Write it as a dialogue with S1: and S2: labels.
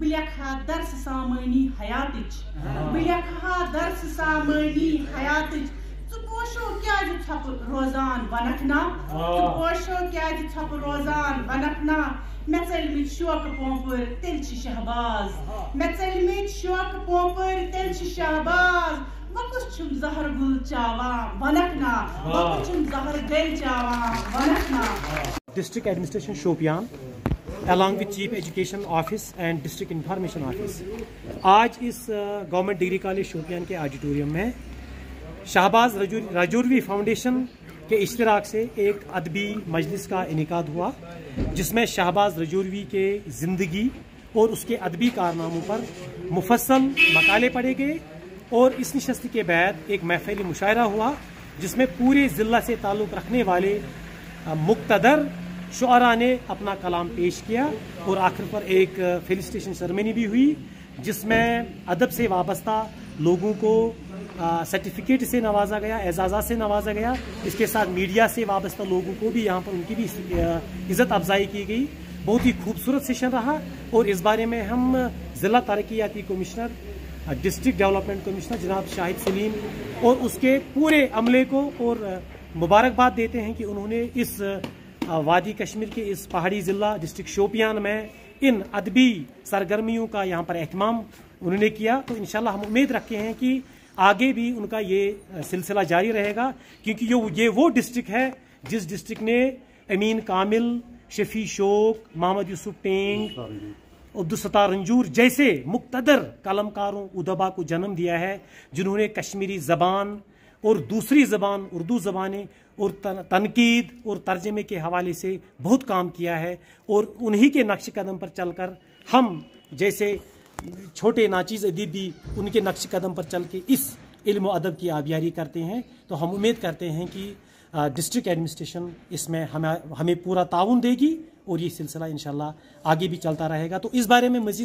S1: सु गुदरुन म्योन मा बावान वनखना सु गुदरुन म्योन मा बावान वनखना बिलखा दर्स सामनी हयातिच बिलखा दर्स सामनी हयातिच छु पोशो क्या छप रोजान वनखना छु पोशो क्या छप रोजान वनखना मे चलमि शोक पोंपर तेल शहबाज। मे चलमि शोक पोंपर तेल शहबाज। वकुस छुम जहर गुल चावा वनकना। वकुस छुम जहर गल चावा वनकना।
S2: District Administration Shopian along with Chief Education Office and District Information Office. आज इस गवर्नमेंट डिग्री कॉलेज शोपियान के ऑडिटोरियम में शाहबाज राजौरवी फाउंडेशन के इश्तराक से एक अदबी मजलिस का इनका हुआ, जिसमें शाहबाज रजौरवी के ज़िंदगी और उसके अदबी कारनामों पर मुफसल मकाले पढ़े गए और इस नशस्त के बाद एक महफिल मुशायरा हुआ, जिसमें पूरे ज़िला से ताल्लुक़ रखने वाले मुक्तदर शुरा ने अपना कलाम पेश किया और आखिर पर एक फेलिस्टेशन सेरेमनी भी हुई, जिसमें अदब से वाबस्ता लोगों को सर्टिफिकेट से नवाजा गया एजाज़ा से नवाजा गया। इसके साथ मीडिया से वाबस्ता लोगों को भी यहाँ पर उनकी भी इज़्ज़त अफजाई की गई। बहुत ही खूबसूरत सेशन रहा और इस बारे में हम ज़िला तरक्याती कमिश्नर डिस्ट्रिक्ट डेवलपमेंट कमिश्नर जनाब शाहिद सलीम और उसके पूरे अमले को और मुबारकबाद देते हैं कि उन्होंने इस वादी कश्मीर के इस पहाड़ी ज़िला डिस्ट्रिक्ट शोपियान में इन अदबी सरगर्मियों का यहाँ पर अहतमाम उन्होंने किया। तो इनशाला हम उम्मीद रखते हैं कि आगे भी उनका ये सिलसिला जारी रहेगा, क्योंकि ये ये वो डिस्ट्रिक्ट है जिस डिस्ट्रिक्ट ने अमीन कामिल, शफी शोक, मोहम्मद यूसुफ टेंग अब्दुलसत्तार रंजूर जैसे मुक्तदर कलमकारों, उदबा को जन्म दिया है, जिन्होंने कश्मीरी ज़बान और दूसरी ज़बान, उर्दू ज़बानें और तनकीद और तर्जमे के हवाले से बहुत काम किया है और उन्हीं के नक्श कदम पर चलकर हम जैसे छोटे नाचीज़ अदीब उनके नक्श कदम पर चल के इस इल्म अदब की आबियारी करते हैं। तो हम उम्मीद करते हैं कि डिस्ट्रिक्ट एडमिनिस्ट्रेशन इसमें हमें हमें पूरा ताउन देगी और ये सिलसिला इंशाल्लाह आगे भी चलता रहेगा। तो इस बारे में मजीद